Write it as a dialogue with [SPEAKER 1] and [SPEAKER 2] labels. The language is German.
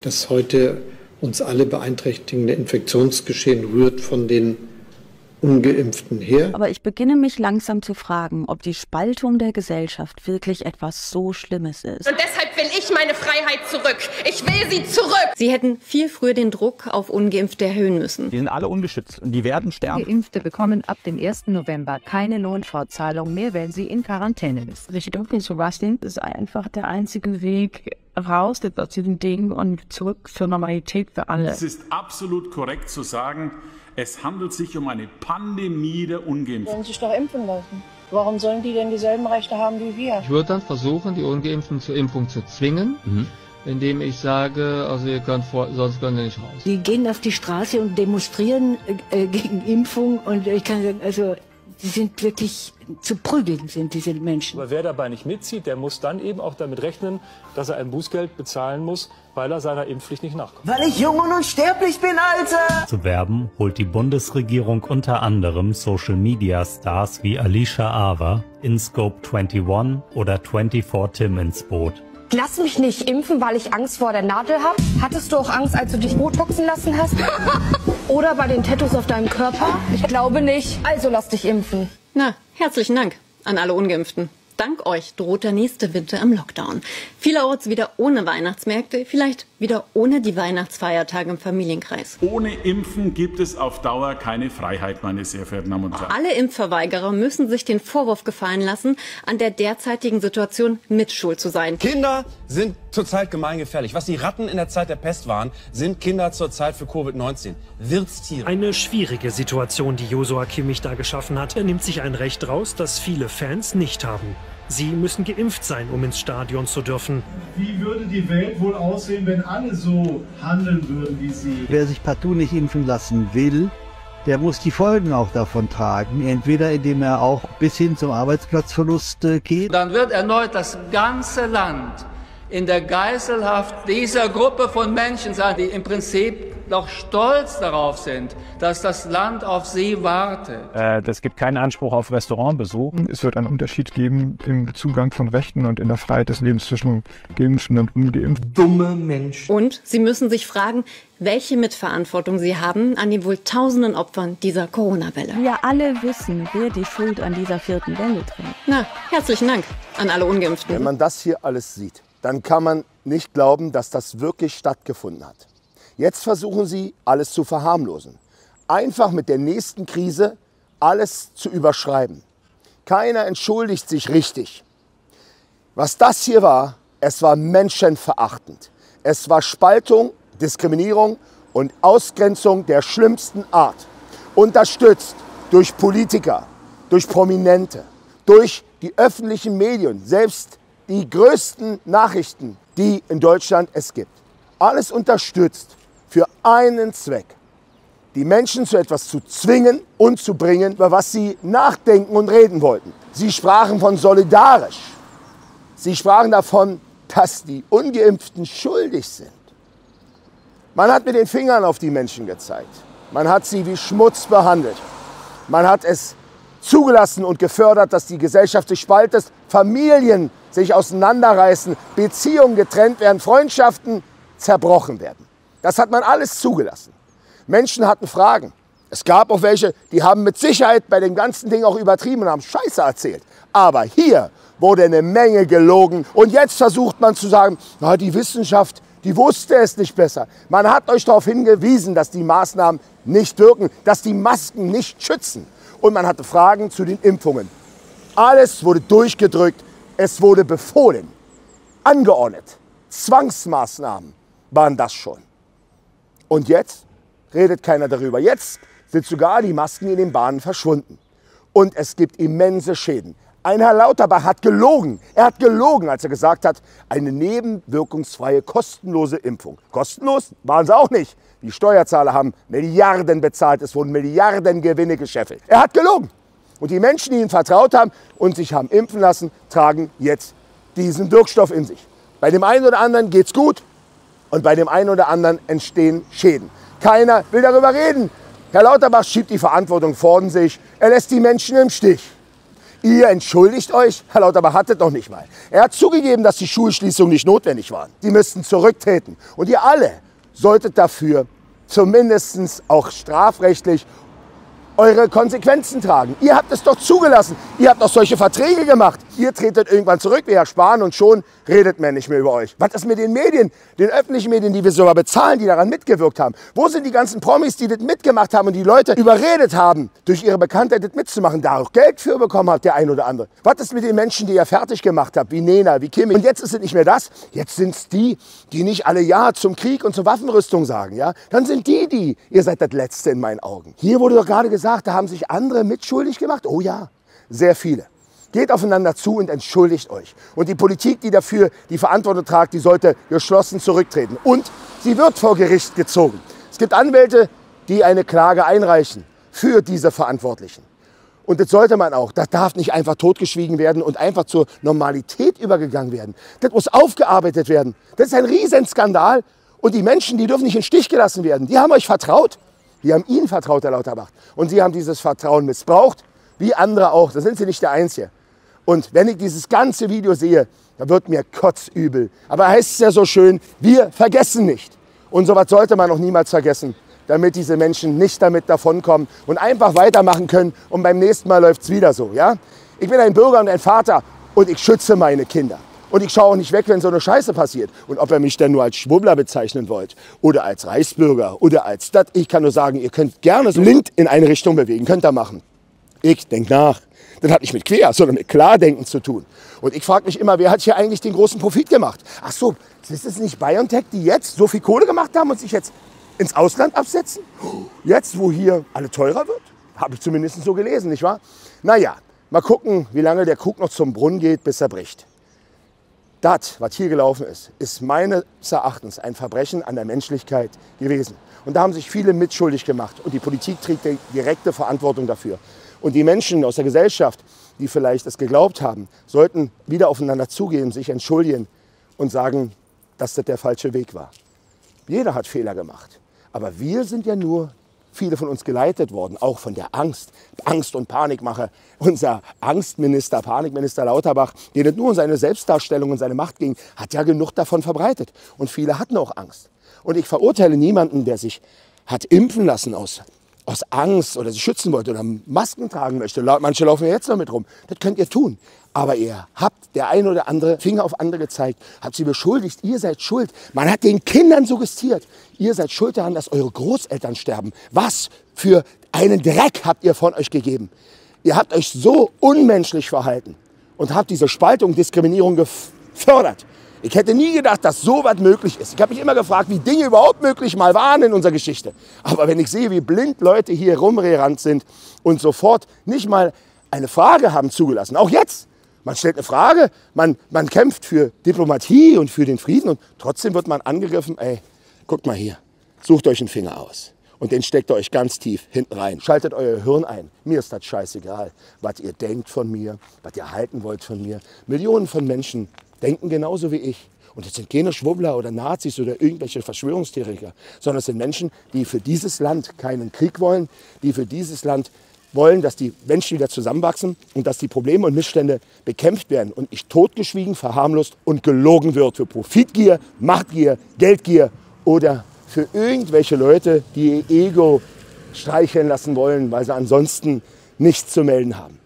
[SPEAKER 1] Das heute uns alle beeinträchtigende Infektionsgeschehen rührt von den Ungeimpften her.
[SPEAKER 2] Aber ich beginne mich langsam zu fragen, ob die Spaltung der Gesellschaft wirklich etwas so Schlimmes ist.
[SPEAKER 3] Und deshalb will ich meine Freiheit zurück. Ich will sie zurück.
[SPEAKER 4] Sie hätten viel früher den Druck auf Ungeimpfte erhöhen müssen.
[SPEAKER 5] Die sind alle ungeschützt und die werden sterben.
[SPEAKER 6] Geimpfte bekommen ab dem 1. November keine Lohnfortzahlung mehr, wenn sie in Quarantäne müssen.
[SPEAKER 2] Ich denke, Sebastian ist einfach der einzige Weg raus aus diesem Ding und zurück zur Normalität für alle.
[SPEAKER 7] Es ist absolut korrekt zu sagen, es handelt sich um eine Pandemie der Ungeimpften.
[SPEAKER 8] Sollen sich doch impfen lassen. Warum sollen die denn dieselben Rechte haben wie wir?
[SPEAKER 9] Ich würde dann versuchen, die Ungeimpften zur Impfung zu zwingen. Mhm indem ich sage, also ihr könnt vor, sonst könnt ihr nicht raus.
[SPEAKER 10] Die gehen auf die Straße und demonstrieren äh, gegen Impfung und ich kann sagen, also die sind wirklich zu prügeln, sind diese Menschen.
[SPEAKER 11] Aber wer dabei nicht mitzieht, der muss dann eben auch damit rechnen, dass er ein Bußgeld bezahlen muss, weil er seiner Impfpflicht nicht nachkommt.
[SPEAKER 12] Weil ich jung und unsterblich bin, Alter!
[SPEAKER 13] Zu werben holt die Bundesregierung unter anderem Social-Media-Stars wie Alicia Ava, InScope 21 oder 24 Tim ins Boot.
[SPEAKER 14] Lass mich nicht impfen, weil ich Angst vor der Nadel habe. Hattest du auch Angst, als du dich botoxen lassen hast? Oder bei den Tattoos auf deinem Körper? Ich glaube nicht. Also lass dich impfen.
[SPEAKER 4] Na, herzlichen Dank an alle Ungeimpften. Dank euch droht der nächste Winter im Lockdown. Vielerorts wieder ohne Weihnachtsmärkte, vielleicht wieder ohne die Weihnachtsfeiertage im Familienkreis.
[SPEAKER 7] Ohne Impfen gibt es auf Dauer keine Freiheit, meine sehr verehrten Damen und Herren.
[SPEAKER 4] Alle Impfverweigerer müssen sich den Vorwurf gefallen lassen, an der derzeitigen Situation mitschuld zu sein.
[SPEAKER 15] Kinder sind zurzeit gemeingefährlich. Was die Ratten in der Zeit der Pest waren, sind Kinder zurzeit für Covid-19. Wirtstiere.
[SPEAKER 16] Eine schwierige Situation, die Josua Kimmich da geschaffen hat. Er nimmt sich ein Recht raus, das viele Fans nicht haben. Sie müssen geimpft sein, um ins Stadion zu dürfen.
[SPEAKER 17] Wie würde die Welt wohl aussehen, wenn alle so handeln würden wie Sie?
[SPEAKER 18] Wer sich partout nicht impfen lassen will, der muss die Folgen auch davon tragen. Entweder indem er auch bis hin zum Arbeitsplatzverlust äh, geht.
[SPEAKER 19] Dann wird erneut das ganze Land in der Geiselhaft dieser Gruppe von Menschen sein, die im Prinzip noch stolz darauf sind, dass das Land auf sie wartet.
[SPEAKER 5] Es äh, gibt keinen Anspruch auf Restaurantbesuch.
[SPEAKER 20] Es wird einen Unterschied geben im Zugang von Rechten und in der Freiheit des Lebens zwischen Geimpften und Ungeimpften.
[SPEAKER 4] Dumme Menschen. Und sie müssen sich fragen, welche Mitverantwortung sie haben an den wohl tausenden Opfern dieser Corona-Welle.
[SPEAKER 2] Wir alle wissen, wer die Schuld an dieser vierten Welle trägt.
[SPEAKER 4] Na, herzlichen Dank an alle Ungeimpften.
[SPEAKER 3] Wenn man das hier alles sieht, dann kann man nicht glauben, dass das wirklich stattgefunden hat. Jetzt versuchen sie, alles zu verharmlosen. Einfach mit der nächsten Krise alles zu überschreiben. Keiner entschuldigt sich richtig. Was das hier war, es war menschenverachtend. Es war Spaltung, Diskriminierung und Ausgrenzung der schlimmsten Art. Unterstützt durch Politiker, durch Prominente, durch die öffentlichen Medien, selbst die größten Nachrichten, die in Deutschland es gibt. Alles unterstützt für einen Zweck. Die Menschen zu etwas zu zwingen und zu bringen, über was sie nachdenken und reden wollten. Sie sprachen von solidarisch. Sie sprachen davon, dass die ungeimpften schuldig sind. Man hat mit den Fingern auf die Menschen gezeigt. Man hat sie wie Schmutz behandelt. Man hat es zugelassen und gefördert, dass die Gesellschaft sich spaltet, Familien sich auseinanderreißen, Beziehungen getrennt werden, Freundschaften zerbrochen werden. Das hat man alles zugelassen. Menschen hatten Fragen. Es gab auch welche, die haben mit Sicherheit bei dem ganzen Ding auch übertrieben und haben Scheiße erzählt. Aber hier wurde eine Menge gelogen. Und jetzt versucht man zu sagen, na, die Wissenschaft, die wusste es nicht besser. Man hat euch darauf hingewiesen, dass die Maßnahmen nicht wirken, dass die Masken nicht schützen. Und man hatte Fragen zu den Impfungen. Alles wurde durchgedrückt, es wurde befohlen, angeordnet. Zwangsmaßnahmen waren das schon. Und jetzt redet keiner darüber. Jetzt sind sogar die Masken in den Bahnen verschwunden. Und es gibt immense Schäden. Ein Herr Lauterbach hat gelogen. Er hat gelogen, als er gesagt hat, eine nebenwirkungsfreie, kostenlose Impfung. Kostenlos waren sie auch nicht. Die Steuerzahler haben Milliarden bezahlt. Es wurden Milliarden Gewinne gescheffelt. Er hat gelogen. Und die Menschen, die ihm vertraut haben und sich haben impfen lassen, tragen jetzt diesen Wirkstoff in sich. Bei dem einen oder anderen geht's gut, und bei dem einen oder anderen entstehen Schäden. Keiner will darüber reden. Herr Lauterbach schiebt die Verantwortung vor sich. Er lässt die Menschen im Stich. Ihr entschuldigt euch? Herr Lauterbach hat das doch nicht mal. Er hat zugegeben, dass die Schulschließungen nicht notwendig waren. Die müssten zurücktreten. Und ihr alle solltet dafür zumindest auch strafrechtlich eure Konsequenzen tragen. Ihr habt es doch zugelassen. Ihr habt doch solche Verträge gemacht. Ihr tretet irgendwann zurück, wie Herr Spahn, und schon redet man nicht mehr über euch. Was ist mit den Medien, den öffentlichen Medien, die wir sogar bezahlen, die daran mitgewirkt haben? Wo sind die ganzen Promis, die das mitgemacht haben und die Leute überredet haben, durch ihre Bekanntheit das mitzumachen, da auch Geld für bekommen hat, der ein oder andere? Was ist mit den Menschen, die ihr fertig gemacht habt, wie Nena, wie Kimi? Und jetzt ist es nicht mehr das. Jetzt sind es die, die nicht alle Ja zum Krieg und zur Waffenrüstung sagen. Ja? Dann sind die, die, ihr seid das Letzte in meinen Augen. Hier wurde doch gerade gesagt, da haben sich andere mitschuldig gemacht. Oh ja, sehr viele. Geht aufeinander zu und entschuldigt euch. Und die Politik, die dafür die Verantwortung tragt, die sollte geschlossen zurücktreten. Und sie wird vor Gericht gezogen. Es gibt Anwälte, die eine Klage einreichen für diese Verantwortlichen. Und das sollte man auch. Das darf nicht einfach totgeschwiegen werden und einfach zur Normalität übergegangen werden. Das muss aufgearbeitet werden. Das ist ein Riesenskandal. Und die Menschen, die dürfen nicht in Stich gelassen werden. Die haben euch vertraut. Die haben Ihnen vertraut, Herr Lauterbach. Und Sie haben dieses Vertrauen missbraucht, wie andere auch. Da sind Sie nicht der Einzige. Und wenn ich dieses ganze Video sehe, da wird mir kotzübel. Aber heißt es ja so schön, wir vergessen nicht. Und sowas sollte man auch niemals vergessen, damit diese Menschen nicht damit davonkommen und einfach weitermachen können. Und beim nächsten Mal läuft es wieder so. Ja? Ich bin ein Bürger und ein Vater und ich schütze meine Kinder. Und ich schaue auch nicht weg, wenn so eine Scheiße passiert. Und ob ihr mich denn nur als Schwubbler bezeichnen wollt oder als Reichsbürger oder als das, ich kann nur sagen, ihr könnt gerne so blind in eine Richtung bewegen, könnt ihr machen. Ich denke nach. Das hat nicht mit quer, sondern mit Klardenken zu tun. Und ich frage mich immer, wer hat hier eigentlich den großen Profit gemacht? Ach so, ist es nicht BioNTech, die jetzt so viel Kohle gemacht haben und sich jetzt ins Ausland absetzen? Jetzt, wo hier alle teurer wird? Habe ich zumindest so gelesen, nicht wahr? Naja, mal gucken, wie lange der Krug noch zum Brunnen geht, bis er bricht. Das, was hier gelaufen ist, ist meines Erachtens ein Verbrechen an der Menschlichkeit gewesen. Und da haben sich viele mitschuldig gemacht. Und die Politik trägt die direkte Verantwortung dafür. Und die Menschen aus der Gesellschaft, die vielleicht es geglaubt haben, sollten wieder aufeinander zugehen, sich entschuldigen und sagen, dass das der falsche Weg war. Jeder hat Fehler gemacht. Aber wir sind ja nur viele von uns geleitet worden, auch von der Angst. Angst und Panikmache. Unser Angstminister, Panikminister Lauterbach, den es nur um seine Selbstdarstellung und seine Macht ging, hat ja genug davon verbreitet. Und viele hatten auch Angst. Und ich verurteile niemanden, der sich hat impfen lassen aus aus Angst oder sich schützen wollte oder Masken tragen möchte. Manche laufen ja jetzt noch mit rum. Das könnt ihr tun. Aber ihr habt der eine oder andere Finger auf andere gezeigt, habt sie beschuldigt, ihr seid schuld. Man hat den Kindern suggestiert, ihr seid schuld daran, dass eure Großeltern sterben. Was für einen Dreck habt ihr von euch gegeben? Ihr habt euch so unmenschlich verhalten und habt diese Spaltung, Diskriminierung gefördert. Ich hätte nie gedacht, dass so was möglich ist. Ich habe mich immer gefragt, wie Dinge überhaupt möglich mal waren in unserer Geschichte. Aber wenn ich sehe, wie blind Leute hier rumgerannt sind und sofort nicht mal eine Frage haben zugelassen, auch jetzt, man stellt eine Frage, man, man kämpft für Diplomatie und für den Frieden und trotzdem wird man angegriffen, ey, guckt mal hier, sucht euch einen Finger aus. Und den steckt ihr euch ganz tief hinten rein. Schaltet euer Hirn ein. Mir ist das scheißegal, was ihr denkt von mir, was ihr halten wollt von mir. Millionen von Menschen denken genauso wie ich. Und es sind keine Schwubbler oder Nazis oder irgendwelche Verschwörungstheoretiker, sondern es sind Menschen, die für dieses Land keinen Krieg wollen, die für dieses Land wollen, dass die Menschen wieder zusammenwachsen und dass die Probleme und Missstände bekämpft werden und nicht totgeschwiegen, verharmlost und gelogen wird für Profitgier, Machtgier, Geldgier oder für irgendwelche Leute, die ihr Ego streicheln lassen wollen, weil sie ansonsten nichts zu melden haben.